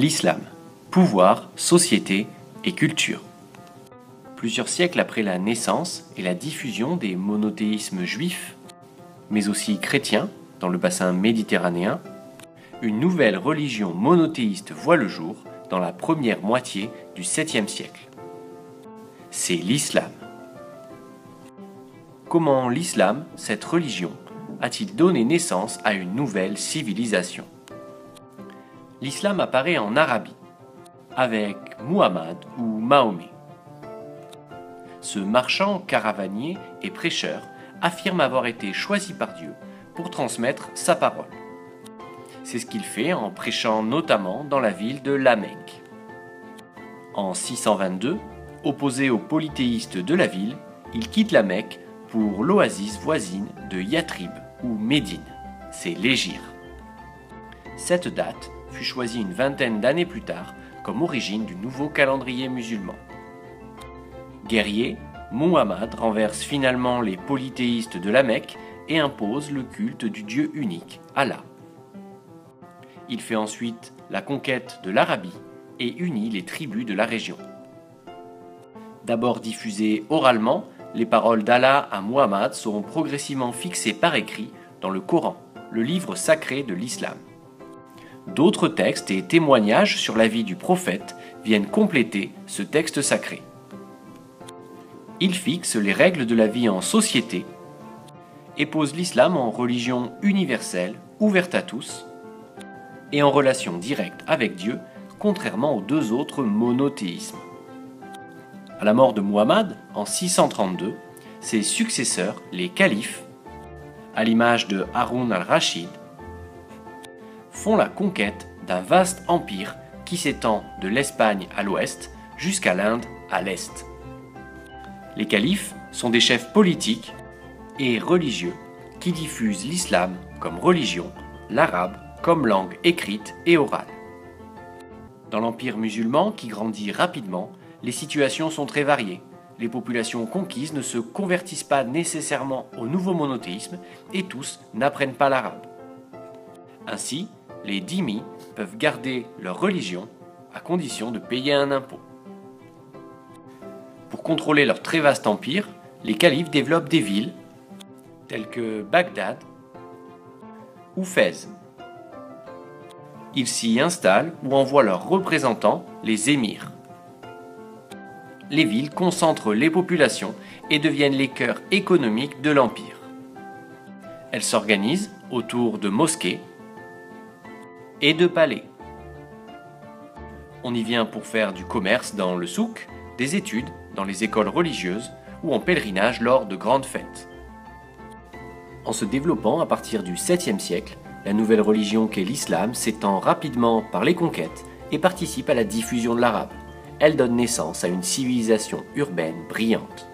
L'islam, pouvoir, société et culture. Plusieurs siècles après la naissance et la diffusion des monothéismes juifs, mais aussi chrétiens dans le bassin méditerranéen, une nouvelle religion monothéiste voit le jour dans la première moitié du 7e siècle. C'est l'islam. Comment l'islam, cette religion, a-t-il donné naissance à une nouvelle civilisation? L'islam apparaît en Arabie, avec Muhammad ou Mahomet. Ce marchand caravanier et prêcheur affirme avoir été choisi par Dieu pour transmettre sa parole. C'est ce qu'il fait en prêchant notamment dans la ville de La Mecque. En 622, opposé aux polythéistes de la ville, il quitte la Mecque pour l'oasis voisine de Yatrib ou Médine, c'est l'Égir. Cette date fut choisie une vingtaine d'années plus tard comme origine du nouveau calendrier musulman. Guerrier, Muhammad renverse finalement les polythéistes de la Mecque et impose le culte du Dieu unique, Allah. Il fait ensuite la conquête de l'Arabie et unit les tribus de la région. D'abord diffusées oralement, les paroles d'Allah à Muhammad seront progressivement fixées par écrit dans le Coran, le livre sacré de l'islam. D'autres textes et témoignages sur la vie du prophète viennent compléter ce texte sacré. Il fixe les règles de la vie en société et pose l'islam en religion universelle, ouverte à tous, et en relation directe avec Dieu, contrairement aux deux autres monothéismes. À la mort de Muhammad, en 632, ses successeurs, les califes, à l'image de Haroun al-Rachid, font la conquête d'un vaste empire qui s'étend de l'Espagne à l'ouest jusqu'à l'Inde à l'est. Les califes sont des chefs politiques et religieux qui diffusent l'islam comme religion, l'arabe comme langue écrite et orale. Dans l'empire musulman qui grandit rapidement, les situations sont très variées. Les populations conquises ne se convertissent pas nécessairement au nouveau monothéisme et tous n'apprennent pas l'arabe. Ainsi, les dhimmis peuvent garder leur religion à condition de payer un impôt. Pour contrôler leur très vaste empire, les califes développent des villes telles que Bagdad ou Fès. Ils s'y installent ou envoient leurs représentants, les émirs. Les villes concentrent les populations et deviennent les cœurs économiques de l'empire. Elles s'organisent autour de mosquées et de palais. On y vient pour faire du commerce dans le souk, des études dans les écoles religieuses ou en pèlerinage lors de grandes fêtes. En se développant à partir du 7e siècle, la nouvelle religion qu'est l'islam s'étend rapidement par les conquêtes et participe à la diffusion de l'arabe. Elle donne naissance à une civilisation urbaine brillante.